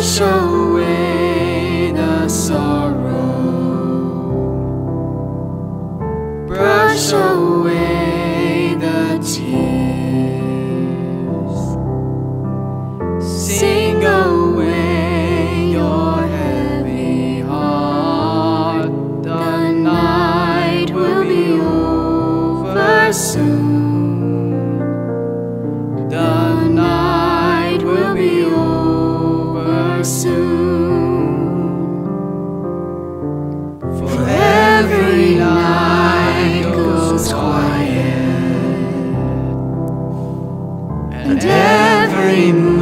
Brush away the sorrow. Brush away the tears. Moon